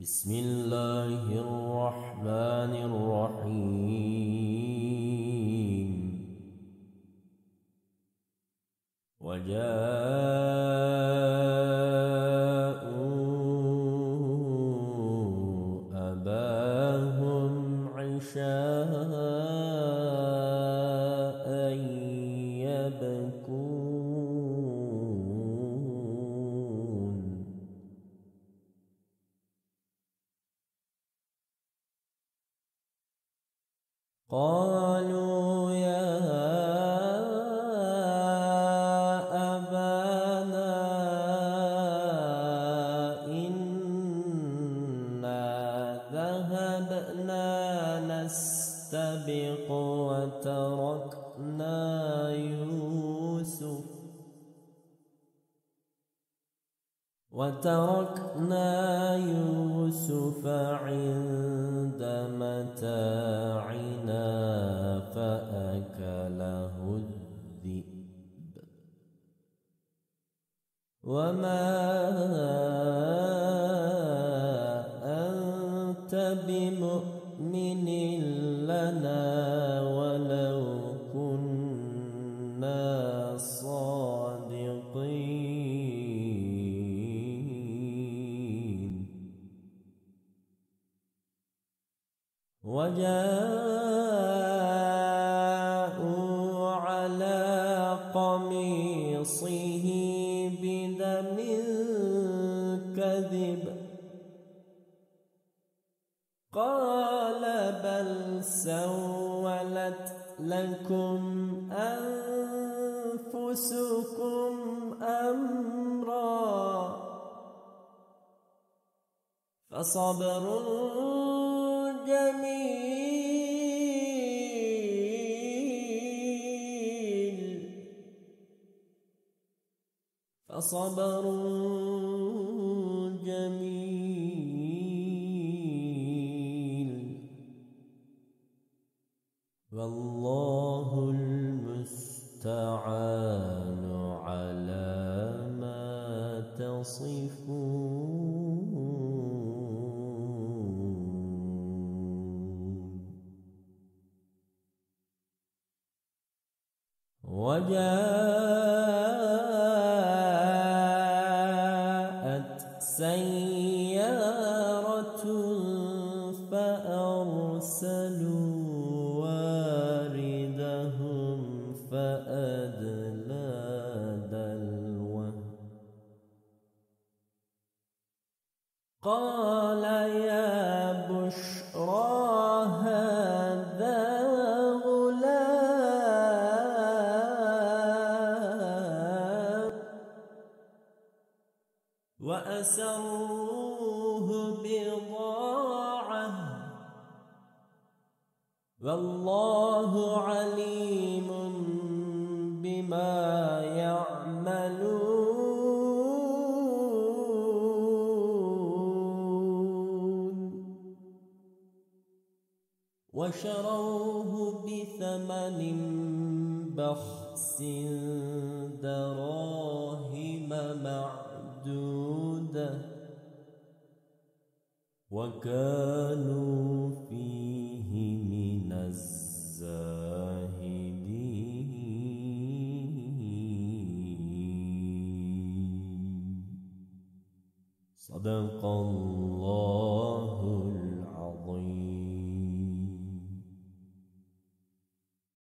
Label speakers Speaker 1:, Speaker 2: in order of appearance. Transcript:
Speaker 1: بسم الله الرحمن الرحيم. وجاءوا قالوا يا أبانا إنا ذهبنا نستبق وتركنا يوسف وتركنا يوسف عند متاعنا. وما أنت بمؤمن لنا ولو كنا صادقين وجاءوا قميصه بدم كذب. قال بل سولت لكم أنفسكم أمرا. فصبر جميل فصبر جميل. والله المستعان على ما تصفون. وجاءت سيارة فأرسلوا واردهم فأدلى دلوه. قال يا وأسروه بضاعة. والله عليم بما يعملون. وشروه بثمن بخس دراهم معدودة وكانوا فيه من الزاهدين. صدق الله العظيم.